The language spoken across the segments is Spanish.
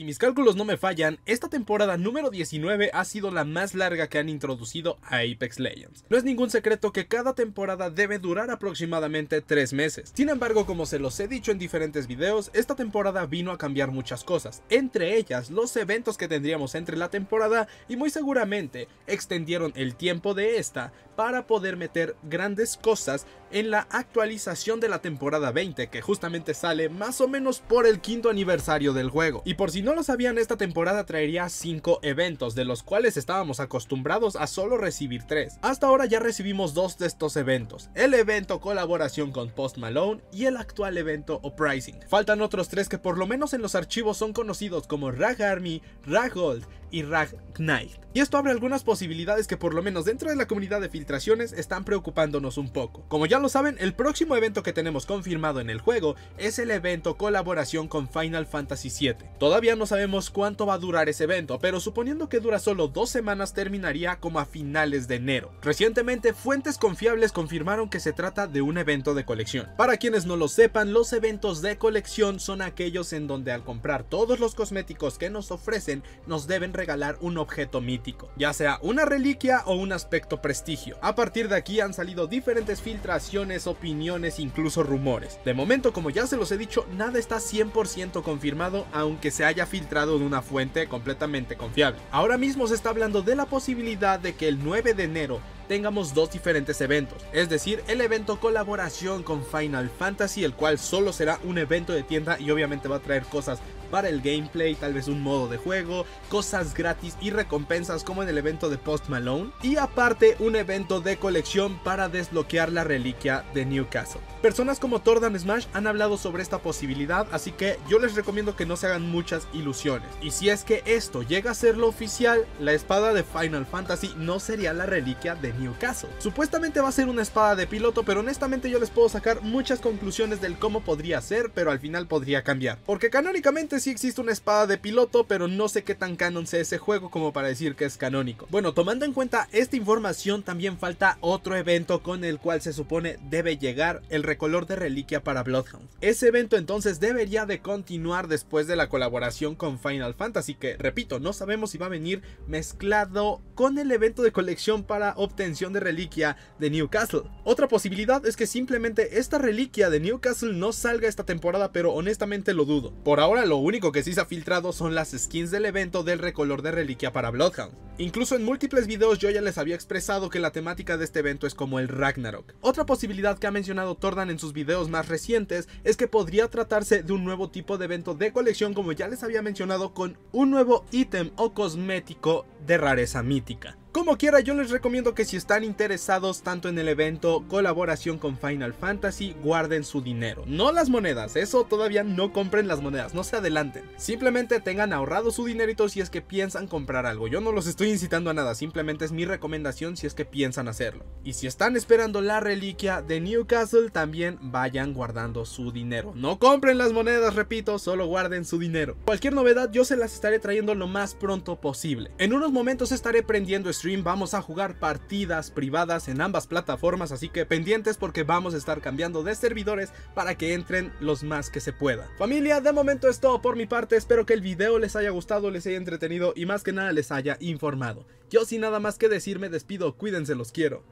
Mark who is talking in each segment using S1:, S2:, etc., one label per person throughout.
S1: Si mis cálculos no me fallan, esta temporada número 19 ha sido la más larga que han introducido a Apex Legends. No es ningún secreto que cada temporada debe durar aproximadamente 3 meses. Sin embargo, como se los he dicho en diferentes videos, esta temporada vino a cambiar muchas cosas, entre ellas los eventos que tendríamos entre la temporada y muy seguramente extendieron el tiempo de esta para poder meter grandes cosas en la actualización de la temporada 20 que justamente sale más o menos por el quinto aniversario del juego. Y por si no lo sabían, esta temporada traería 5 eventos, de los cuales estábamos acostumbrados a solo recibir 3. Hasta ahora ya recibimos dos de estos eventos, el evento colaboración con Post Malone y el actual evento Uprising. Faltan otros 3 que por lo menos en los archivos son conocidos como Rag Army, Rag Gold y Rag Knight. Y esto abre algunas posibilidades que por lo menos dentro de la comunidad de filtraciones están preocupándonos un poco. Como ya lo saben, el próximo evento que tenemos confirmado en el juego es el evento colaboración con Final Fantasy VII. Todavía no sabemos cuánto va a durar ese evento, pero suponiendo que dura solo dos semanas terminaría como a finales de enero. Recientemente, fuentes confiables confirmaron que se trata de un evento de colección. Para quienes no lo sepan, los eventos de colección son aquellos en donde al comprar todos los cosméticos que nos ofrecen, nos deben regalar un objeto mítico, ya sea una reliquia o un aspecto prestigio. A partir de aquí han salido diferentes filtraciones, opiniones, incluso rumores. De momento, como ya se los he dicho, nada está 100% confirmado, aunque se haya filtrado de una fuente completamente confiable. Ahora mismo se está hablando de la posibilidad de que el 9 de enero tengamos dos diferentes eventos, es decir, el evento colaboración con Final Fantasy, el cual solo será un evento de tienda y obviamente va a traer cosas para el gameplay, tal vez un modo de juego, cosas gratis y recompensas como en el evento de Post Malone, y aparte un evento de colección para desbloquear la reliquia de Newcastle. Personas como Tordan Smash han hablado sobre esta posibilidad, así que yo les recomiendo que no se hagan muchas ilusiones. Y si es que esto llega a ser lo oficial, la espada de Final Fantasy no sería la reliquia de Newcastle. Supuestamente va a ser una espada de piloto, pero honestamente yo les puedo sacar muchas conclusiones del cómo podría ser, pero al final podría cambiar. Porque canónicamente sí existe una espada de piloto, pero no sé qué tan canon sea ese juego como para decir que es canónico. Bueno, tomando en cuenta esta información, también falta otro evento con el cual se supone debe llegar el recolor de reliquia para Bloodhound. Ese evento entonces debería de continuar después de la colaboración con Final Fantasy, que repito, no sabemos si va a venir mezclado con el evento de colección para obtención de reliquia de Newcastle. Otra posibilidad es que simplemente esta reliquia de Newcastle no salga esta temporada, pero honestamente lo dudo. Por ahora lo único que sí se ha filtrado son las skins del evento del recolor de reliquia para Bloodhound. Incluso en múltiples videos yo ya les había expresado que la temática de este evento es como el Ragnarok. Otra posibilidad que ha mencionado Tordan en sus videos más recientes es que podría tratarse de un nuevo tipo de evento de colección como ya les había mencionado con un nuevo ítem o cosmético de rareza mítica. Como quiera, yo les recomiendo que si están interesados tanto en el evento colaboración con Final Fantasy, guarden su dinero. No las monedas, eso todavía no compren las monedas, no se adelanten. Simplemente tengan ahorrado su dinerito si es que piensan comprar algo. Yo no los estoy incitando a nada, simplemente es mi recomendación si es que piensan hacerlo. Y si están esperando la reliquia de Newcastle, también vayan guardando su dinero. No compren las monedas, repito, solo guarden su dinero. Cualquier novedad yo se las estaré trayendo lo más pronto posible. En unos momentos estaré prendiendo stream vamos a jugar partidas privadas en ambas plataformas, así que pendientes porque vamos a estar cambiando de servidores para que entren los más que se pueda. Familia, de momento es todo por mi parte, espero que el video les haya gustado, les haya entretenido y más que nada les haya informado. Yo sin nada más que decir me despido, cuídense, los quiero.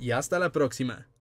S1: Y hasta la próxima.